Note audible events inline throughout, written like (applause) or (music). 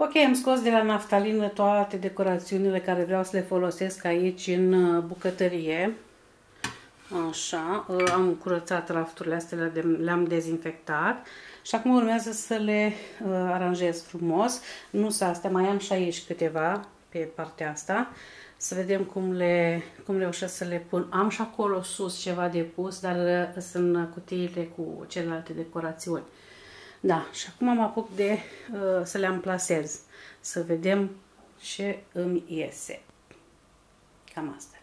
Ok, am scos de la naftalină toate decorațiunile care vreau să le folosesc aici în uh, bucătărie. Așa, uh, am curățat rafturile astea, le-am dezinfectat și acum urmează să le uh, aranjez frumos. Nu sunt astea, mai am și aici câteva pe partea asta. Să vedem cum le cum reușesc să le pun. Am și acolo sus ceva de pus, dar uh, sunt cutiile cu celelalte decorațiuni. Da, și acum am apuc de uh, să le amplasez, să vedem ce îmi iese. Cam asta.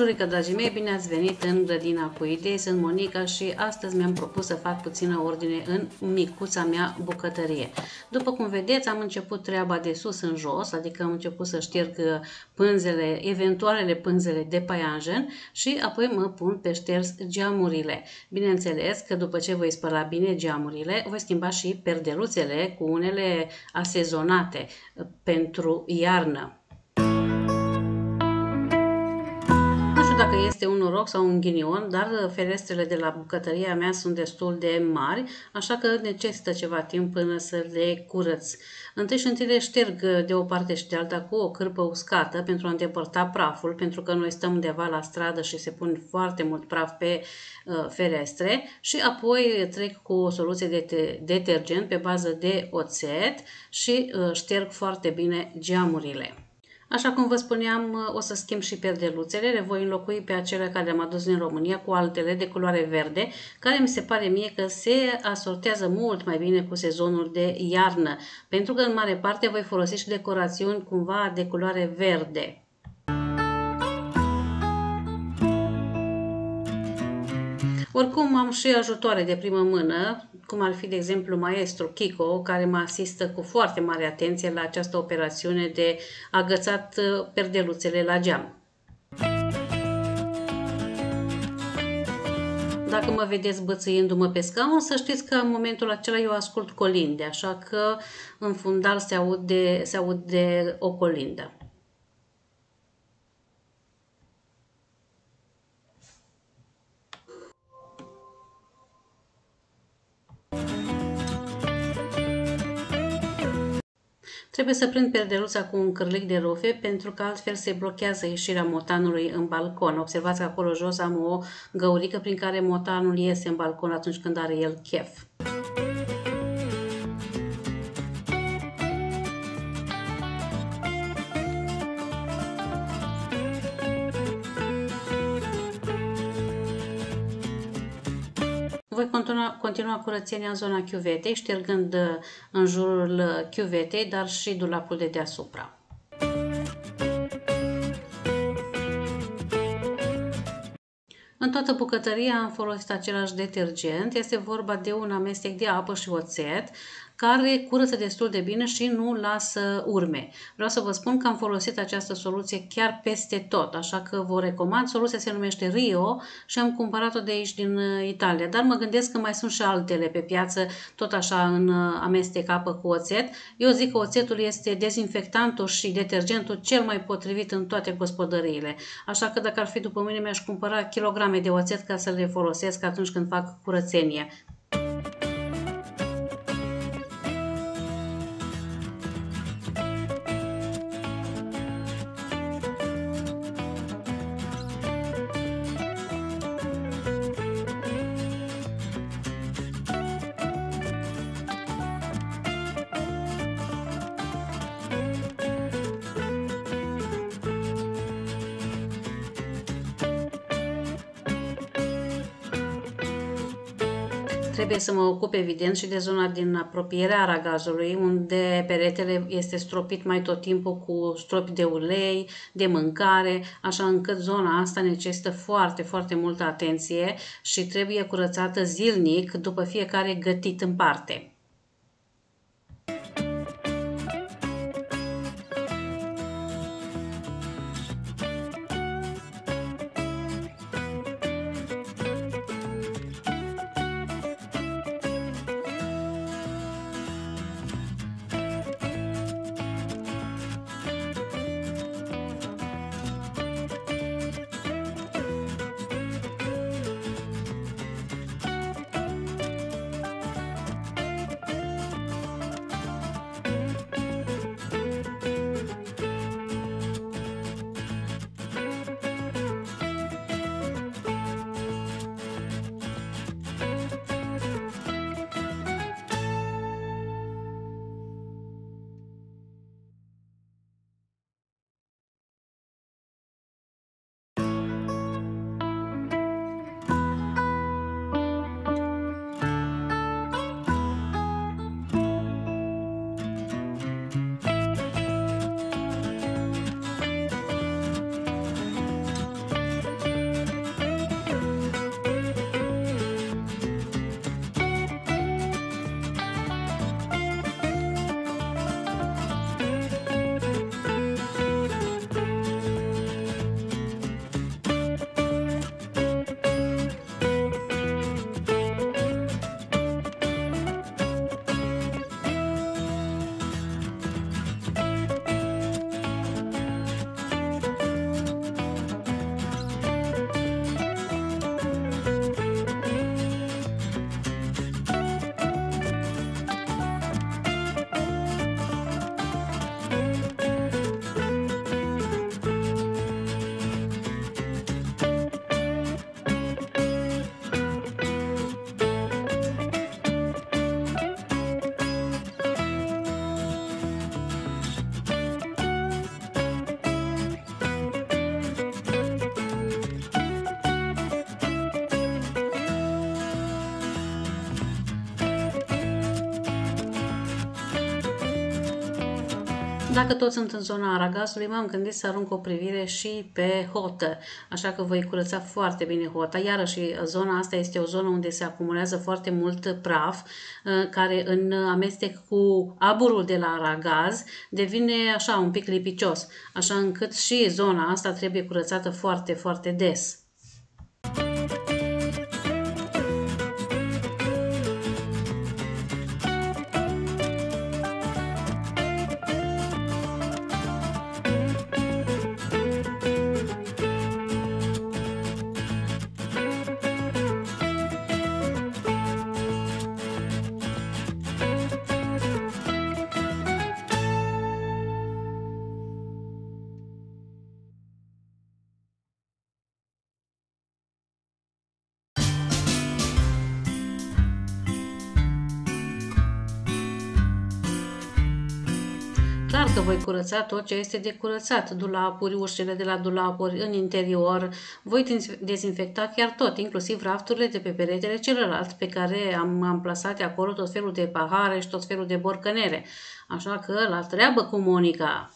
Bunjurică, dragii mei, bine ați venit în grădina cu idei, sunt Monica și astăzi mi-am propus să fac puțină ordine în micuța mea bucătărie. După cum vedeți, am început treaba de sus în jos, adică am început să șterg pânzele, eventualele pânzele de paianjen și apoi mă pun pe șters geamurile. Bineînțeles că după ce voi spăla bine geamurile, voi schimba și perdeluțele cu unele asezonate pentru iarnă. Dacă este un noroc sau un ghinion, dar ferestrele de la bucătăria mea sunt destul de mari, așa că necesită ceva timp până să le curăț. Întâi și întâi le șterg de o parte și de alta cu o cârpă uscată pentru a îndepărta praful, pentru că noi stăm undeva la stradă și se pun foarte mult praf pe uh, ferestre și apoi trec cu o soluție de detergent pe bază de oțet și uh, șterg foarte bine geamurile. Așa cum vă spuneam, o să schimb și perdeluțele, le voi înlocui pe acele care le-am adus din România cu altele de culoare verde, care mi se pare mie că se asortează mult mai bine cu sezonul de iarnă, pentru că în mare parte voi folosi și decorațiuni cumva de culoare verde. Oricum am și ajutoare de primă mână, cum ar fi, de exemplu, maestru Kiko, care mă asistă cu foarte mare atenție la această operațiune de agățat uh, perdeluțele la geam. Dacă mă vedeți bățâindu-mă pe scaun, să știți că în momentul acela eu ascult colinde, așa că în fundal se aude, se aude o colindă. Trebuie să prind perdeluța cu un cârlic de rufe pentru că altfel se blochează ieșirea motanului în balcon. Observați că acolo jos am o găurică prin care motanul iese în balcon atunci când are el chef. Continua, continua curățenia în zona chiuvetei, ștergând uh, în jurul uh, chiuvetei, dar și dulapul de deasupra. În toată bucătăria am folosit același detergent. Este vorba de un amestec de apă și oțet care curăță destul de bine și nu lasă urme. Vreau să vă spun că am folosit această soluție chiar peste tot, așa că vă recomand. Soluția se numește Rio și am cumpărat-o de aici din uh, Italia, dar mă gândesc că mai sunt și altele pe piață, tot așa în uh, amestec apă cu oțet. Eu zic că oțetul este dezinfectantul și detergentul cel mai potrivit în toate gospodăriile. Așa că dacă ar fi după mine, mi-aș cumpăra kilograme de oțet ca să le folosesc atunci când fac curățenie. Trebuie să mă ocup evident și de zona din apropierea aragazului, unde peretele este stropit mai tot timpul cu stropi de ulei, de mâncare, așa încât zona asta necesită foarte, foarte multă atenție și trebuie curățată zilnic după fiecare gătit în parte. Dacă toți sunt în zona Aragazului, m-am gândit să arunc o privire și pe hotă, așa că voi curăța foarte bine hota. Iarăși, zona asta este o zonă unde se acumulează foarte mult praf, uh, care în amestec cu aburul de la Aragaz devine așa un pic lipicios, așa încât și zona asta trebuie curățată foarte, foarte des. Clar că voi curăța tot ce este de curățat, dulapuri, ușile de la dulapuri, în interior, voi dezinfecta chiar tot, inclusiv rafturile de pe peretele celălalt pe care am amplasat acolo tot felul de pahare și tot felul de borcănere. Așa că la treabă cu Monica!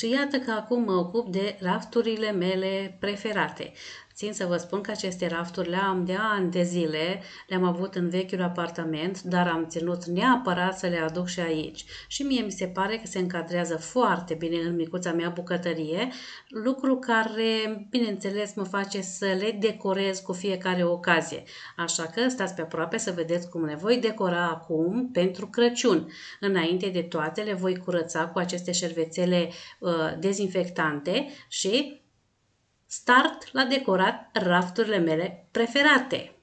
Și iată că acum mă ocup de rafturile mele preferate. Țin să vă spun că aceste rafturi le-am de ani de zile, le-am avut în vechiul apartament, dar am ținut neapărat să le aduc și aici. Și mie mi se pare că se încadrează foarte bine în micuța mea bucătărie, lucru care, bineînțeles, mă face să le decorez cu fiecare ocazie. Așa că stați pe aproape să vedeți cum le voi decora acum pentru Crăciun. Înainte de toate le voi curăța cu aceste șervețele uh, dezinfectante și Start la decorat rafturile mele preferate.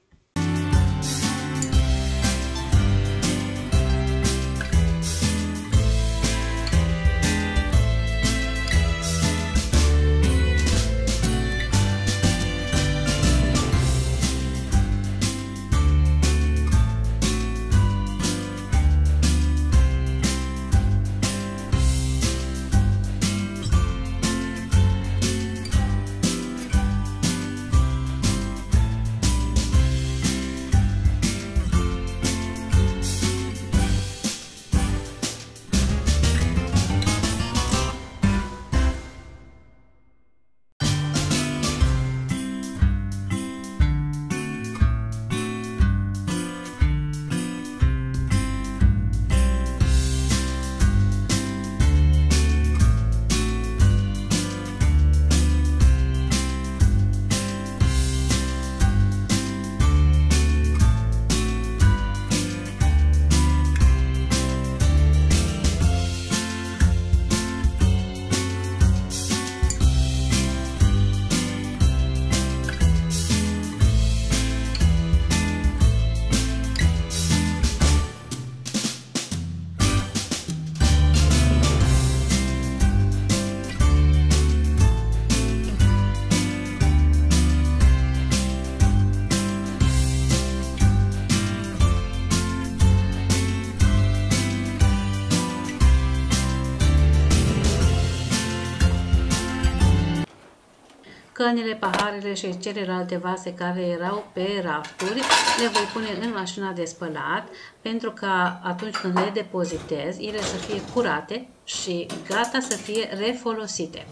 Cănile, paharele și celelalte vase care erau pe rafturi le voi pune în mașina de spălat pentru ca atunci când le depozitez, ele să fie curate și gata să fie refolosite.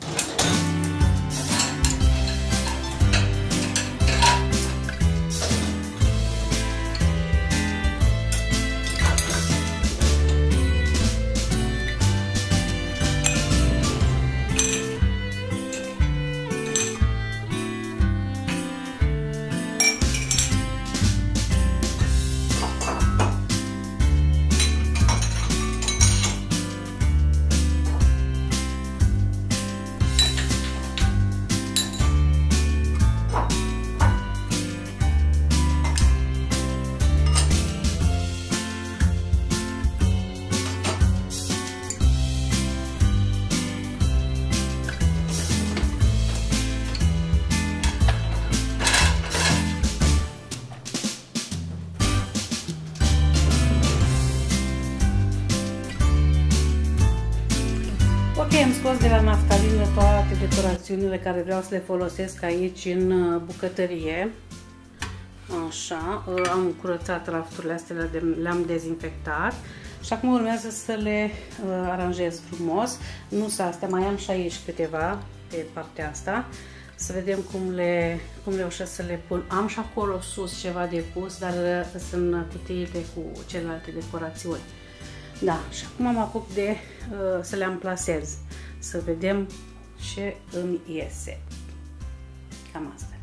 Decorațiunile care vreau să le folosesc aici în uh, bucătărie. Așa, uh, am curățat rafturile astea, le-am dezinfectat și acum urmează să le uh, aranjez frumos. Nu sunt astea, mai am și aici câteva pe partea asta. Să vedem cum le, cum reușesc să le pun. Am și acolo sus ceva de pus, dar sunt cutiile cu celelalte decorațiuni. Da, și acum am apuc de uh, să le amplasez, să vedem ce îmi iese. Cam asta.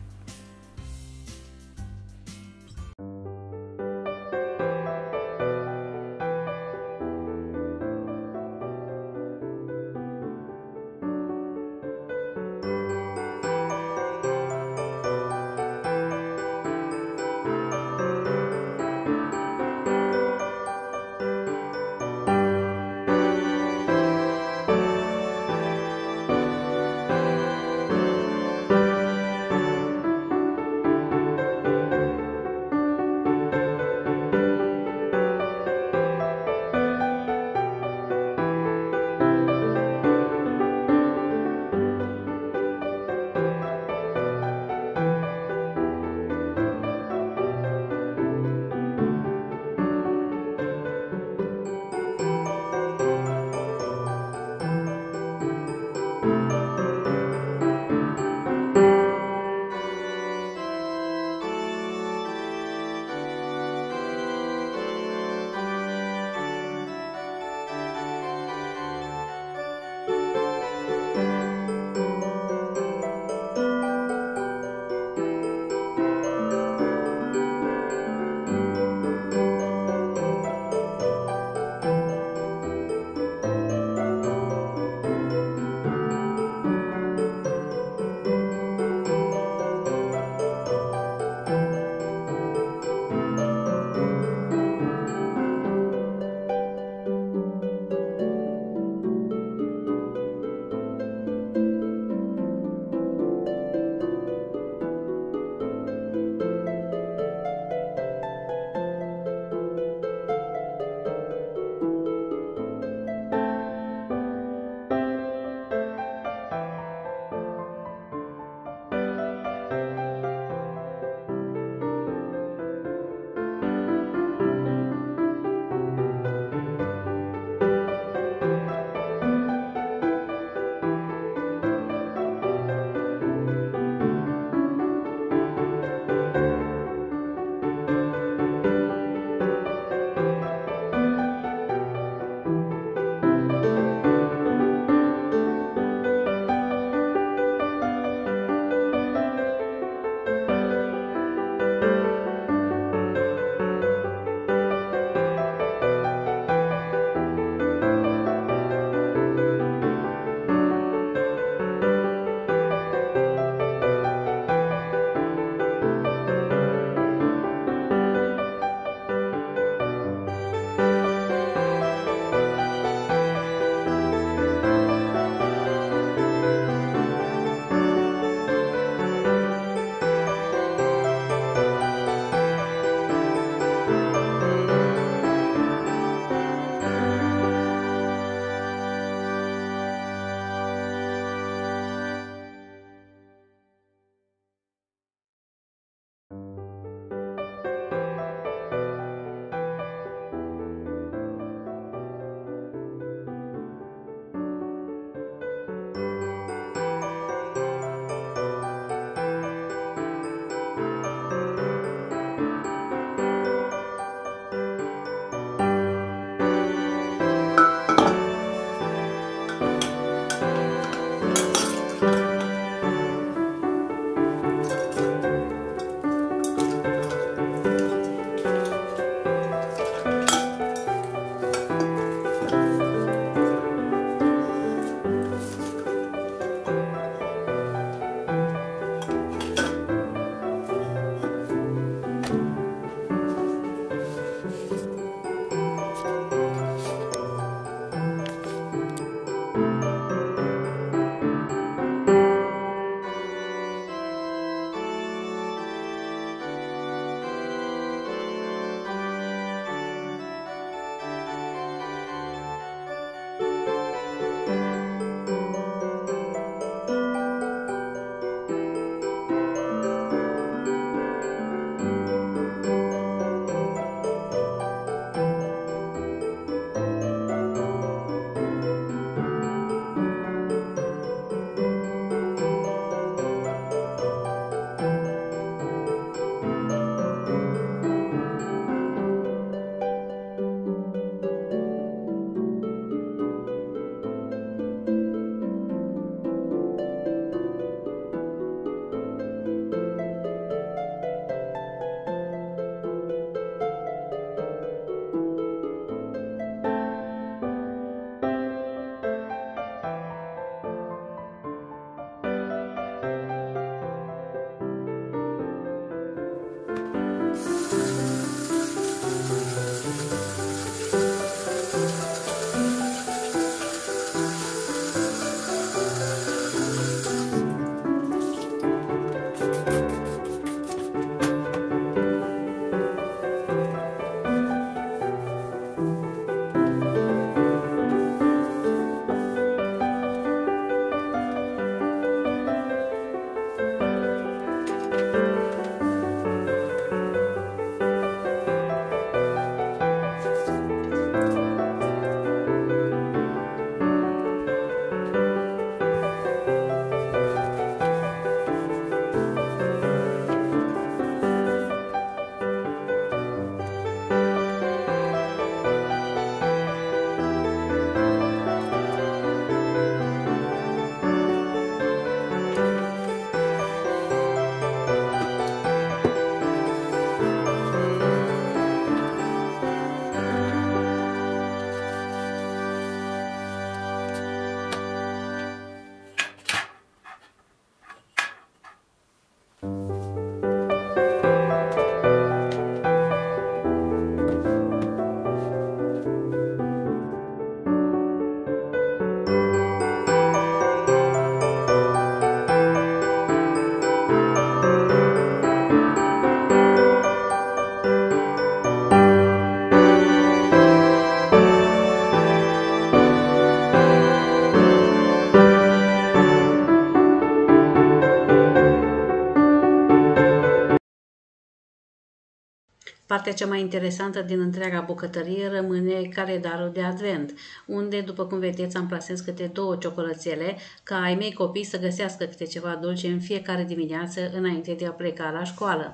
Partea cea mai interesantă din întreaga bucătărie rămâne calendarul de advent, unde, după cum vedeți, am plasez câte două ciocolățele ca ai mei copii să găsească câte ceva dulce în fiecare dimineață înainte de a pleca la școală.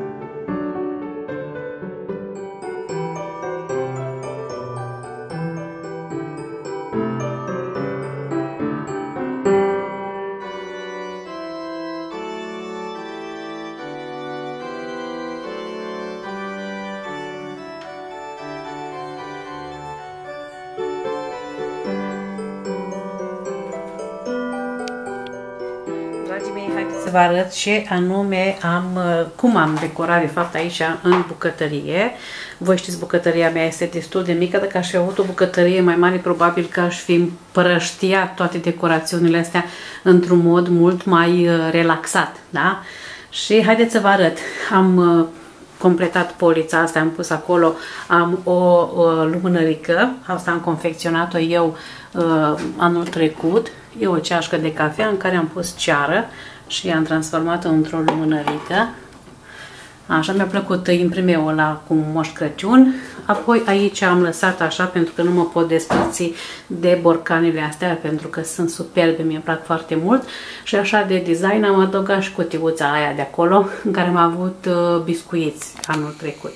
Să vă arăt ce anume am, cum am decorat de fapt aici în bucătărie. Voi știți, bucătăria mea este destul de mică, dacă aș fi avut o bucătărie mai mare, probabil că aș fi împrăștiat toate decorațiunile astea într-un mod mult mai uh, relaxat, da? Și haideți să vă arăt. Am uh, completat polița asta, am pus acolo, am o, o lumânărică, asta am confecționat-o eu uh, anul trecut, e o ceașcă de cafea în care am pus ceară și am transformat-o într-o lumânărică. Așa mi-a plăcut imprimeul ăla cu Moș Crăciun. Apoi aici am lăsat așa pentru că nu mă pot despărți de borcanele astea pentru că sunt superbe, mi-e plac foarte mult. Și așa de design am adăugat și cutiuța aia de acolo în care am avut uh, biscuiți anul trecut.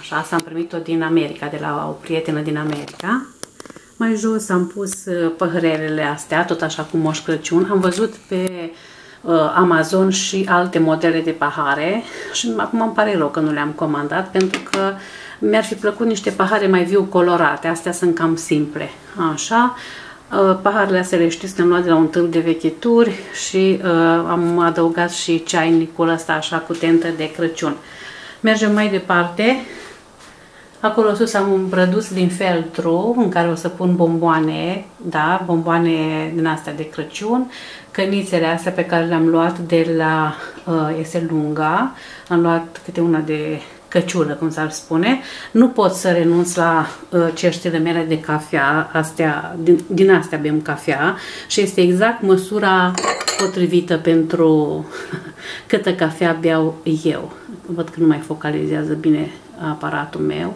Așa, asta am primit-o din America, de la o prietenă din America. Mai jos am pus uh, păhărelele astea, tot așa cu Moș Crăciun. Am văzut pe uh, Amazon și alte modele de pahare și acum îmi pare rău că nu le-am comandat pentru că mi-ar fi plăcut niște pahare mai viu colorate. Astea sunt cam simple. Așa. Uh, paharele astea le știți, le-am luat de la un târg de vechituri și uh, am adăugat și ceainicul ăsta așa cu tentă de Crăciun. Mergem mai departe. Acolo sus am un produs din feltru în care o să pun bomboane, da, bomboane din astea de Crăciun, cănițele astea pe care le-am luat de la uh, Este Lunga, am luat câte una de căciulă, cum s-ar spune. Nu pot să renunț la uh, ceștile mele de cafea, astea, din, din astea bem cafea și este exact măsura potrivită pentru (laughs) câtă cafea beau eu. Văd că nu mai focalizează bine aparatul meu.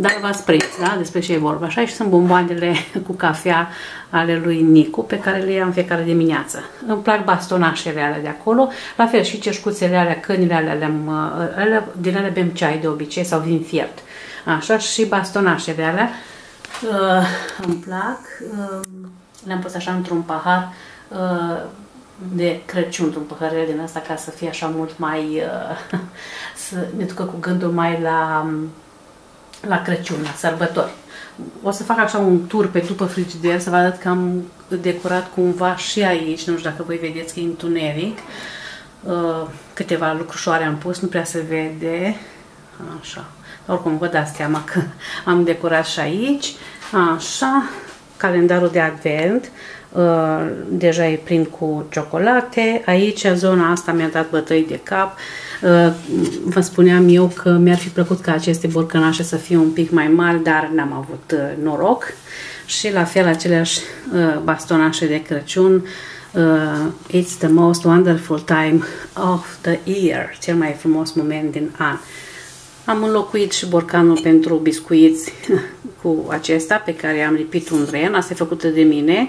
Dar v-ați prins, da? Despre ce e vorba. Așa și sunt bomboanele (laughs) cu cafea ale lui Nicu, pe care le iau în fiecare dimineață. Îmi plac bastonașele alea de acolo, la fel și cerșcuțele alea, cănile alea, le alea din ele bem ceai de obicei sau vin fiert. Așa, și bastonașele alea uh, îmi plac. Uh, le-am pus așa într-un pahar uh, de Crăciun, într-un păhărel din asta, ca să fie așa mult mai, uh, (laughs) să ne ducă cu gândul mai la um, la Crăciun, la sărbători. O să fac așa un tur pe după frigider să vă arăt că am decorat cumva și aici, nu știu dacă voi vedeți că e întuneric. Uh, câteva lucrușoare am pus, nu prea se vede. Așa. Oricum vă dați seama că (laughs) am decorat și aici. Așa. Calendarul de advent. Uh, deja e plin cu ciocolate. Aici, zona asta mi-a dat bătăi de cap. Uh, vă spuneam eu că mi-ar fi plăcut ca aceste borcănașe să fie un pic mai mari, dar n-am avut uh, noroc. Și la fel aceleași bastonașe de Crăciun. It's the most wonderful time of the year. Cel mai frumos moment din an. Am înlocuit și borcanul pentru biscuiți (laughs) cu acesta pe care am lipit un ren, asta e făcută de mine.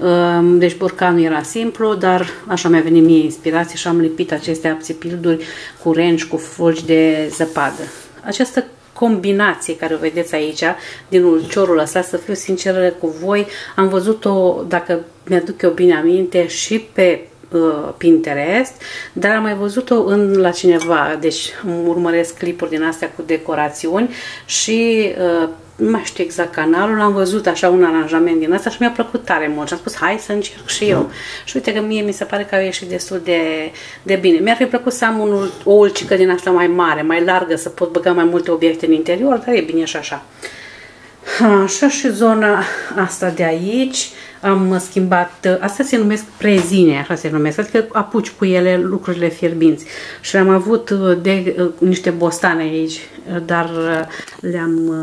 Ehm, deci borcanul era simplu, dar așa mi-a venit mie inspirație și am lipit aceste apțipilduri cu ren și cu fulgi de zăpadă. Această combinație care o vedeți aici, din ulciorul ăsta, să fiu sinceră cu voi, am văzut-o, dacă mi-aduc eu bine aminte, și pe uh, Pinterest, dar am mai văzut-o în, la cineva, deci urmăresc clipuri din astea cu decorațiuni și uh, nu mai știu exact canalul, am văzut așa un aranjament din asta și mi-a plăcut tare mult și am spus hai să încerc și eu. Și uite că mie mi se pare că a ieșit destul de, de bine. Mi-ar fi plăcut să am un, o ulcică din asta mai mare, mai largă, să pot băga mai multe obiecte în interior, dar e bine și așa. Așa și zona asta de aici am schimbat, astea se numesc prezine, așa se numesc, adică apuci cu ele lucrurile fierbinți. Și am avut de, niște bostane aici, dar le-am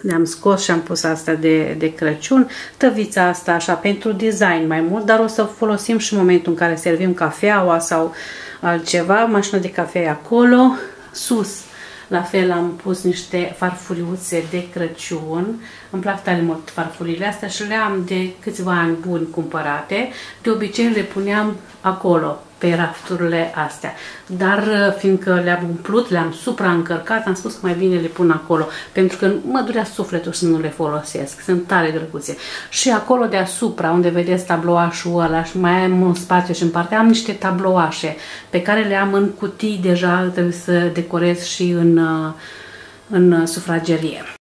le scos și am pus asta de, de Crăciun. Tăvița asta așa pentru design mai mult, dar o să folosim și în momentul în care servim cafeaua sau altceva, mașină de cafea acolo, sus la fel am pus niște farfuriuțe de Crăciun. Îmi plac tare mult farfurile astea și le am de câțiva ani buni cumpărate. De obicei le puneam acolo, pe rafturile astea. Dar uh, fiindcă le-am umplut, le-am supraîncărcat, am spus că mai bine le pun acolo, pentru că mă durea sufletul să nu le folosesc. Sunt tare drăguțe. Și acolo deasupra, unde vedeți tablouașul ăla și mai am un spațiu și în partea, am niște tablouașe pe care le am în cutii deja, trebuie să decorez și în, uh, în sufragerie.